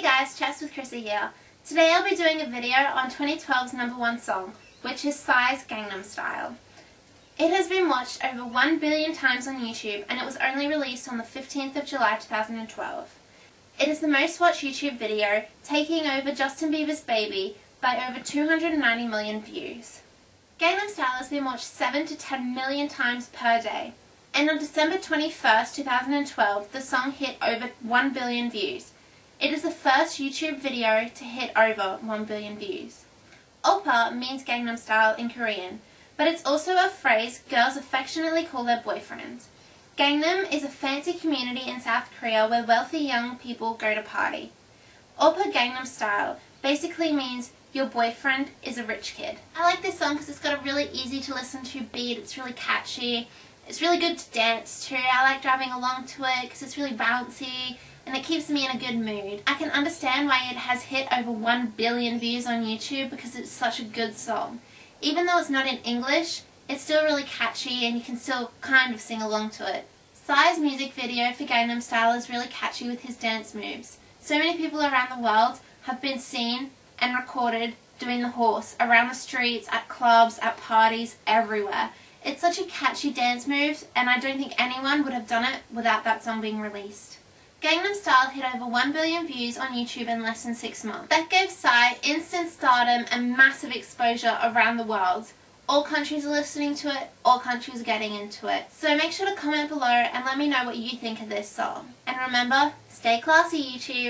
Hey guys, Chats with Chrissie here. Today I'll be doing a video on 2012's number one song, which is Psy's Gangnam Style. It has been watched over 1 billion times on YouTube and it was only released on the 15th of July 2012. It is the most watched YouTube video, taking over Justin Bieber's Baby by over 290 million views. Gangnam Style has been watched 7 to 10 million times per day. And on December 21st, 2012, the song hit over 1 billion views. It is the first YouTube video to hit over 1 billion views. Oppa means Gangnam Style in Korean, but it's also a phrase girls affectionately call their boyfriends. Gangnam is a fancy community in South Korea where wealthy young people go to party. Oppa Gangnam Style basically means your boyfriend is a rich kid. I like this song because it's got a really easy to listen to beat, it's really catchy, it's really good to dance to. I like driving along to it because it's really bouncy and it keeps me in a good mood. I can understand why it has hit over 1 billion views on YouTube because it's such a good song. Even though it's not in English, it's still really catchy and you can still kind of sing along to it. Psy's music video for Gangnam Style is really catchy with his dance moves. So many people around the world have been seen and recorded doing the horse around the streets, at clubs, at parties, everywhere. It's such a catchy dance move and I don't think anyone would have done it without that song being released. Gangnam Style hit over 1 billion views on YouTube in less than 6 months. That gave Psy instant stardom and massive exposure around the world. All countries are listening to it, all countries are getting into it. So make sure to comment below and let me know what you think of this song. And remember, stay classy YouTube!